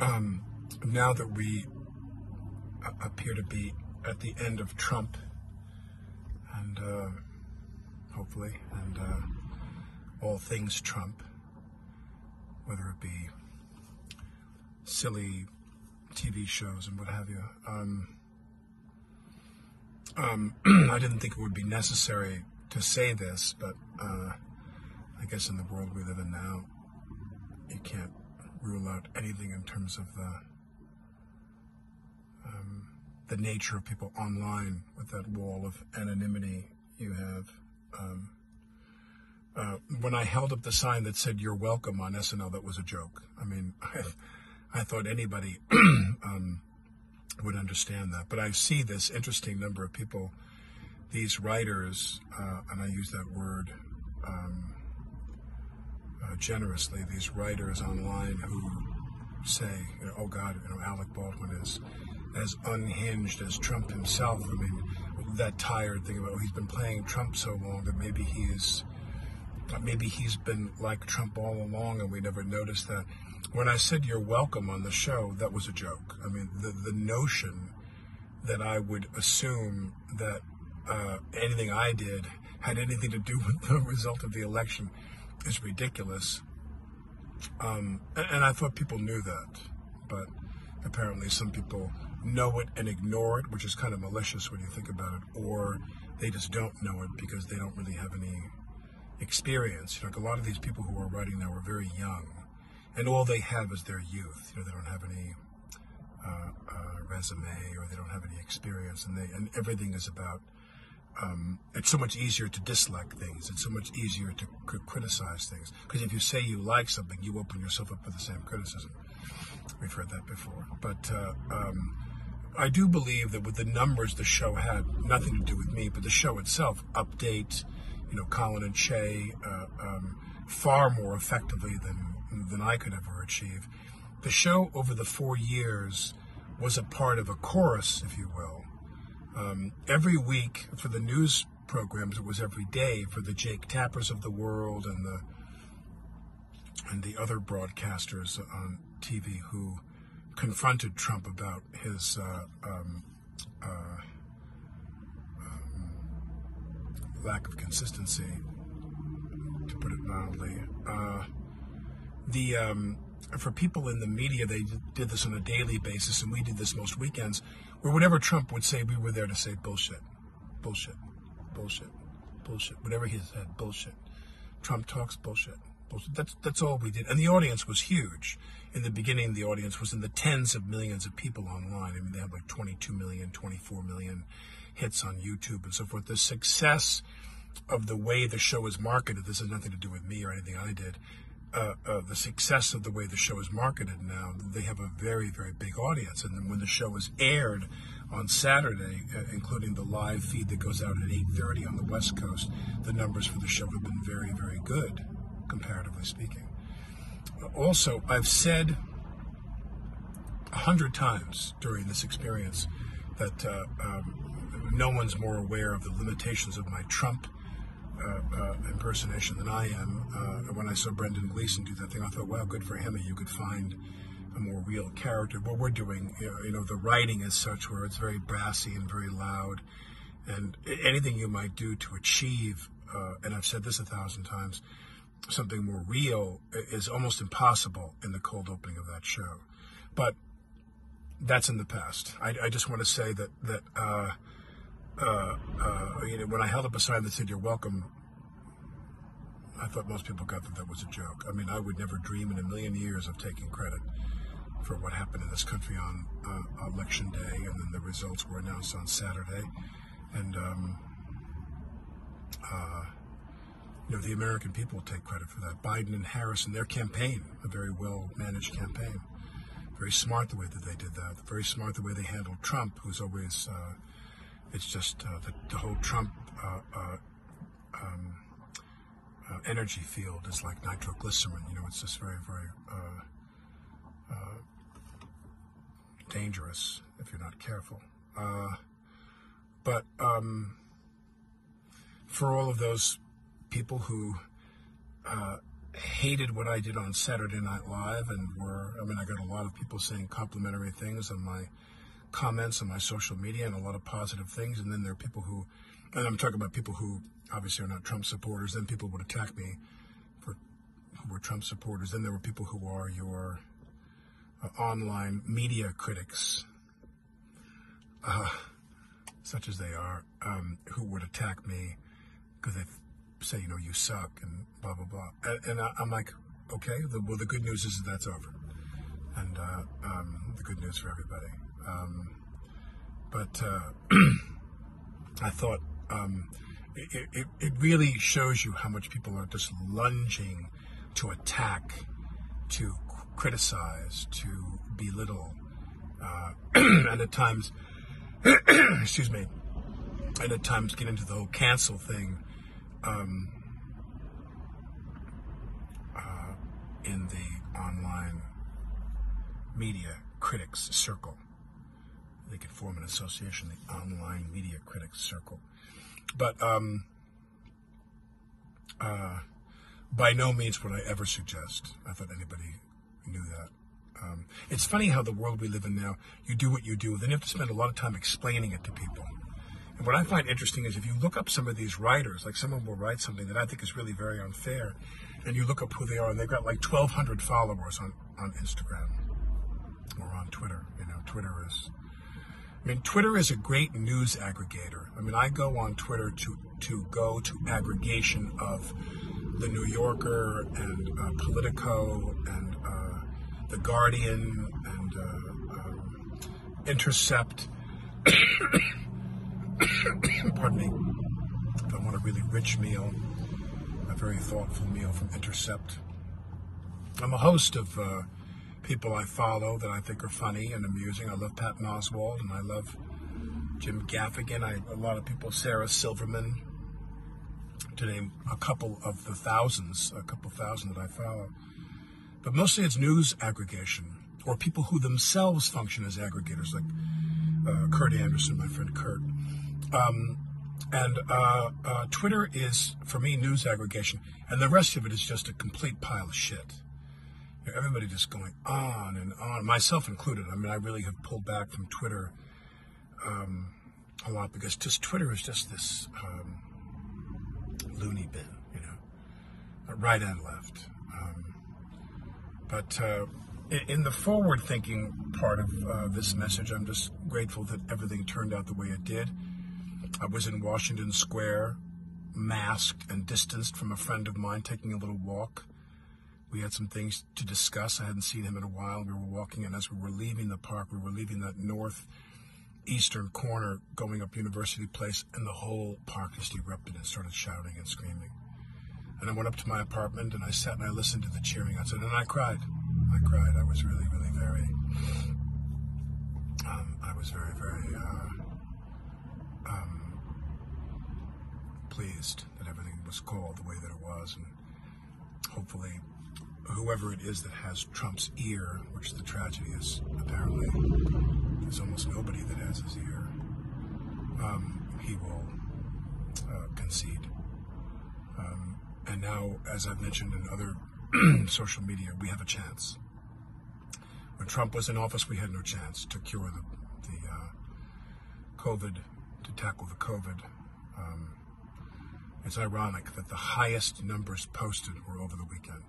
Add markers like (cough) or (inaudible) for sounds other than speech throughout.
um, now that we uh, appear to be at the end of Trump, and uh, hopefully, and uh, all things Trump, whether it be silly TV shows and what have you. Um, um, (clears throat) I didn't think it would be necessary to say this, but uh, I guess in the world we live in now, you can't rule out anything in terms of the um, the nature of people online with that wall of anonymity you have. Um, uh, when I held up the sign that said "You're welcome" on SNL, that was a joke. I mean, (laughs) I, I thought anybody (clears throat) um, would understand that, but I see this interesting number of people, these writers, uh, and I use that word um, generously. These writers online who say, you know, "Oh God, you know, Alec Baldwin is as unhinged as Trump himself." I mean, that tired thing about oh, he's been playing Trump so long that maybe he is maybe he's been like Trump all along and we never noticed that. When I said you're welcome on the show, that was a joke. I mean, the, the notion that I would assume that uh, anything I did had anything to do (laughs) with the result of the election is ridiculous. Um, and, and I thought people knew that, but apparently some people know it and ignore it, which is kind of malicious when you think about it, or they just don't know it because they don't really have any experience. You know, like a lot of these people who are writing now are very young, and all they have is their youth. You know, they don't have any uh, uh, resume or they don't have any experience, and they and everything is about. Um, it's so much easier to dislike things. It's so much easier to c- criticize things because if you say you like something, you open yourself up for the same criticism. We've heard that before, but. Uh, um, I do believe that with the numbers the show had, nothing to do with me, but the show itself, update, you know, Colin and Che uh, um, far more effectively than than I could ever achieve. The show over the four years was a part of a chorus, if you will. Um, every week for the news programs, it was every day for the Jake Tappers of the world and the and the other broadcasters on TV who confronted Trump about his uh, um, uh, lack of consistency, to put it mildly. Uh, the um, for people in the media, they did this on a daily basis, and we did this most weekends, where whatever Trump would say, we were there to say bullshit, bullshit, bullshit, bullshit. Whatever he said, bullshit. Trump talks bullshit. bullshit. That's that's all we did, and the audience was huge. In the beginning, the audience was in the tens of millions of people online. I mean, they had like 22 million, 24 million hits on YouTube and so forth. The success of the way the show is marketed, this has nothing to do with me or anything I did. Uh, uh, the success of the way the show is marketed now, they have a very, very big audience. And then when the show is aired on Saturday, uh, including the live feed that goes out at 8.30 on the West Coast, the numbers for the show have been very, very good, comparatively speaking. Also, I've said a hundred times during this experience that uh, um, no one's more aware of the limitations of my Trump impersonation than I am. Uh, when I saw Brendan Gleeson do that thing, I thought, wow, good for him. You could find a more real character. What we're doing, you know, the writing is such where it's very brassy and very loud, and anything you might do to achieve, uh, and I've said this a thousand times, something more real is almost impossible in the cold opening of that show. But that's in the past. I, I just want to say that that uh, uh, uh, you know, when I held up a sign that said "You're welcome," I thought most people got that that was a joke. I mean, I would never dream in a million years of taking credit for what happened in this country on uh, election day, and then the results were announced on Saturday, and um, uh, you know, the American people take credit for that. Biden and Harris and their campaign, a very well managed campaign, very smart the way that they did that. Very smart the way they handled Trump, who's always uh, it's just uh, the, the, whole Trump uh, uh, um, uh, energy field is like nitroglycerin. You know, it's just very, very uh, dangerous if you're not careful. but um, for all of those people who hated what I did on Saturday Night Live and were, I mean, I got a lot of people saying complimentary things on my comments on my social media and a lot of positive things. And then there are people who, and I'm talking about people who obviously are not Trump supporters, then people would attack me for who were Trump supporters. Then there were people who are your uh, online media critics, uh, such as they are, um, who would attack me because they say, you know, you suck and blah, blah, blah. And, and I, am like, okay, the, well, the good news is that that's over. And uh, um, the good news for everybody. Um, but uh, (clears throat) I thought um, it, it, it really shows you how much people are just lunging to attack, to criticize, to belittle, uh, (clears throat) and at times, (clears throat) excuse me, and at times get into the whole cancel thing um, uh, in the online media critics circle. They could form an association, the Online Media Critics Circle. But um, uh, by no means would I ever suggest. I thought anybody knew that. Um, it's funny how the world we live in now, you do what you do, then you have to spend a lot of time explaining it to people. And what I find interesting is if you look up some of these writers, like someone will write something that I think is really very unfair, and you look up who they are, and they've got like 1,200 followers on, on Instagram or on Twitter. You know, Twitter is. I mean, Twitter is a great news aggregator. I mean, I go on Twitter to to go to aggregation of the New Yorker and uh, Politico and uh, the Guardian and uh, um, Intercept. (coughs) Pardon me. If I want a really rich meal, a very thoughtful meal from Intercept. I'm a host of uh, people I follow that I think are funny and amusing. I love Patton Oswalt and I love Jim Gaffigan. I, a lot of people, Sarah Silverman, to name a couple of the thousands, a couple thousand that I follow. But mostly it's news aggregation or people who themselves function as aggregators, like uh, Kurt Andersen, my friend Kurt. Um, and uh, uh, Twitter is, for me, news aggregation, and the rest of it is just a complete pile of shit. Everybody just going on and on, myself included. I mean, I really have pulled back from Twitter um, a lot because just Twitter is just this um, loony bin, you know, right and left. Um, but uh, in the forward thinking part of uh, this message, I'm just grateful that everything turned out the way it did. I was in Washington Square, masked and distanced from a friend of mine, taking a little walk. We had some things to discuss. I hadn't seen him in a while. We were walking, and as we were leaving the park, we were leaving that north eastern corner going up University Place, and the whole park just erupted and started shouting and screaming. And I went up to my apartment and I sat and I listened to the cheering outside, and I cried. I cried. I was really, really very. Um, I was very, very. Uh, pleased that everything was called the way that it was, and hopefully, whoever it is that has Trump's ear, which the tragedy is apparently there's almost nobody that has his ear, um, he will uh, concede. Um, and now, as I've mentioned in other (clears throat) social media, we have a chance. When Trump was in office, we had no chance to cure the, the uh, COVID, to tackle the COVID. Um, it's ironic that the highest numbers posted were over the weekend.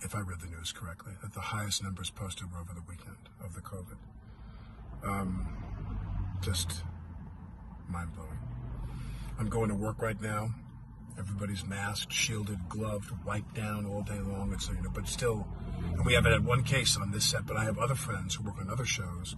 If I read the news correctly, that the highest numbers posted were over the weekend of the COVID. Um, just mind blowing. I'm going to work right now. Everybody's masked, shielded, gloved, wiped down all day long. It's you know, but still, and we haven't had one case on this set. But I have other friends who work on other shows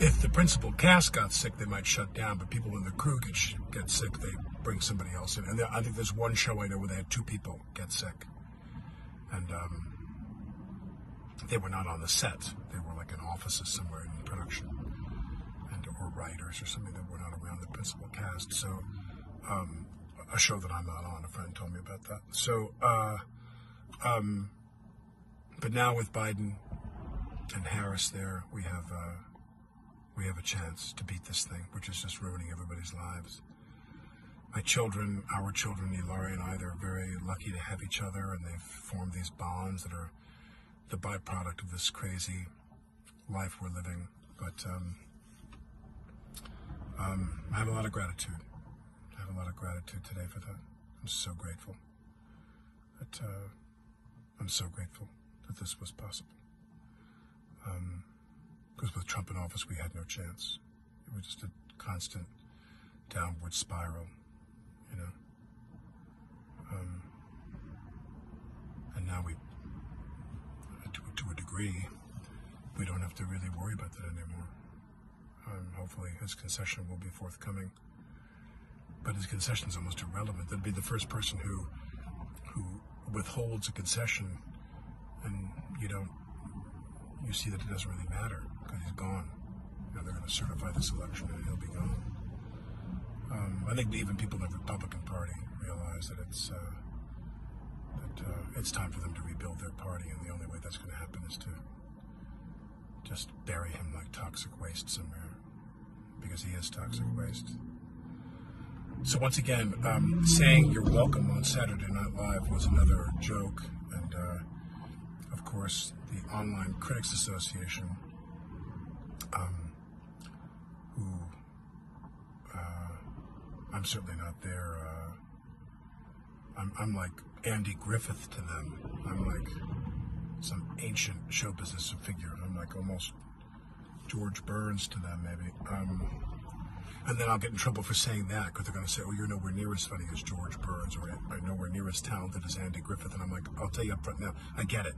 if the principal cast got sick, they might shut down, but people in the crew get, get sick, they bring somebody else in. And there, I think there's one show I know where they had two people get sick. And um, they were not on the set. They were like in offices somewhere in production. And or writers or something that were not around the principal cast. So um, a show that I'm not on, a friend told me about that. So, uh, um, but now with Biden and Harris there, we have. Uh, we have a chance to beat this thing, which is just ruining everybody's lives. My children, our children, Hilaria and I, they're very lucky to have each other, and they've formed these bonds that are the byproduct of this crazy life we're living. But um, um, I have a lot of gratitude. I have a lot of gratitude today for that. I'm so grateful. That uh, I'm so grateful that this was possible. Because um, with Trump in office, we had no chance. It was just a constant downward spiral, you know. Um, and now we, to, to, a degree, we don't have to really worry about that anymore. Um, hopefully, his concession will be forthcoming. But his concession is almost irrelevant. That'd be the first person who, who withholds a concession, and you don't, you see that it doesn't really matter because he's gone. Know, they're going to certify this election, and he'll be gone. Um, I think even people in the Republican Party realize that it's uh, that uh, it's time for them to rebuild their party, and the only way that's going to happen is to just bury him like toxic waste somewhere, because he is toxic waste. So once again, um, saying you're welcome on Saturday Night Live was another joke, and uh, of course the Online Critics Association. Um, I'm certainly not there. Uh, I'm, I'm like Andy Griffith to them. I'm like some ancient show business figure. I'm like almost George Burns to them, maybe. Um, and then I'll get in trouble for saying that because they're going to say, "Oh, you're nowhere near as funny as George Burns, or I'm nowhere near as talented as Andy Griffith." And I'm like, "I'll tell you up front now, I get it.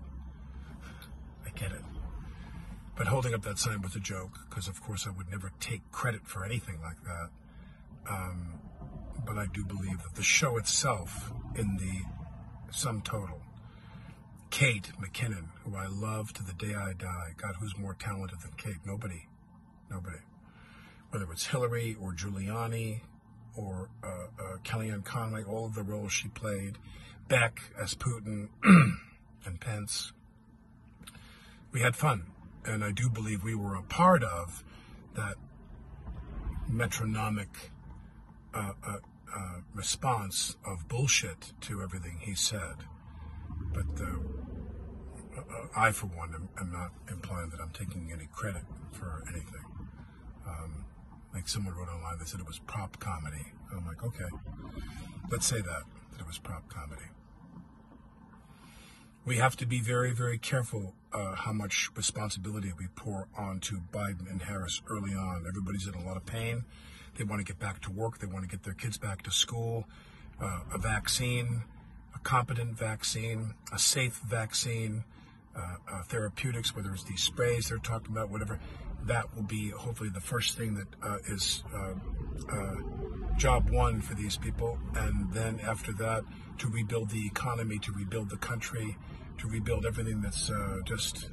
I get it." But holding up that sign was a joke because, of course, I would never take credit for anything like that. Um, but I do believe that the show itself, in the sum total, Kate McKinnon, who I love to the day I die, God, who's more talented than Kate? Nobody. Nobody. Whether it's Hillary or Giuliani or uh, uh, Kellyanne Conway, all of the roles she played, Beck as Putin (clears throat) and Pence, we had fun. And I do believe we were a part of that metronomic uh, uh, response of bullshit to everything he said. But uh, uh, I, for one, am, am, not implying that I'm taking any credit for anything. Um, like someone wrote online, they said it was prop comedy. I'm like, okay, let's say that, that it was prop comedy. We have to be very, very careful uh, how much responsibility we pour onto Biden and Harris early on. Everybody's in a lot of pain. They want to get back to work. They want to get their kids back to school. Uh, a vaccine, a competent vaccine, a safe vaccine, uh, uh, therapeutics, whether it's these sprays they're talking about, whatever, that will be hopefully the first thing that uh, is uh, uh, job one for these people. And then after that, to rebuild the economy, to rebuild the country, to rebuild everything that's just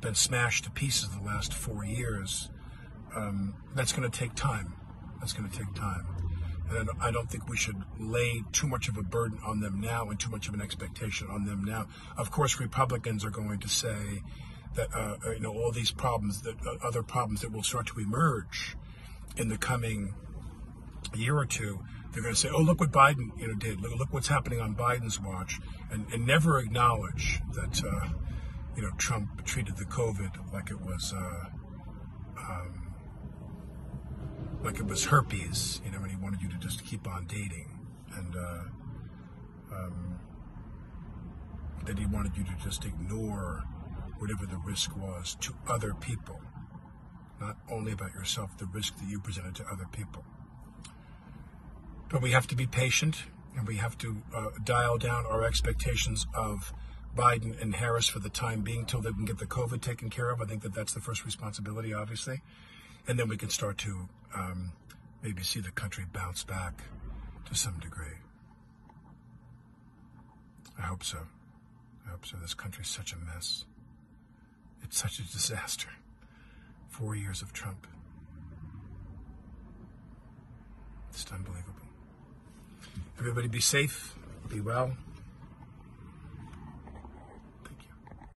been smashed to pieces the last four years. Um, that's going to take time. That's going to take time. And I don't think we should lay too much of a burden on them now and too much of an expectation on them now. Of course, Republicans are going to say that uh, uh you know all these problems, that uh, other problems that will start to emerge in the coming year or two. They're going to say, "Oh, look what Biden you know did. Look, look what's happening on Biden's watch," and, and never acknowledge that uh, you know Trump treated the COVID like it was. Uh, um, like it was herpes, you know, and he wanted you to just keep on dating, and uh, um, that he wanted you to just ignore whatever the risk was to other people, not only about yourself, the risk that you presented to other people. But we have to be patient, and we have to uh, dial down our expectations of Biden and Harris for the time being till they can get the COVID taken care of. I think that that's the first responsibility, obviously and then we can start to um, maybe see the country bounce back to some degree. I hope so. I hope so. This country's such a mess. It's such a (laughs) disaster. Four years of Trump. It's unbelievable. Everybody be safe, be well.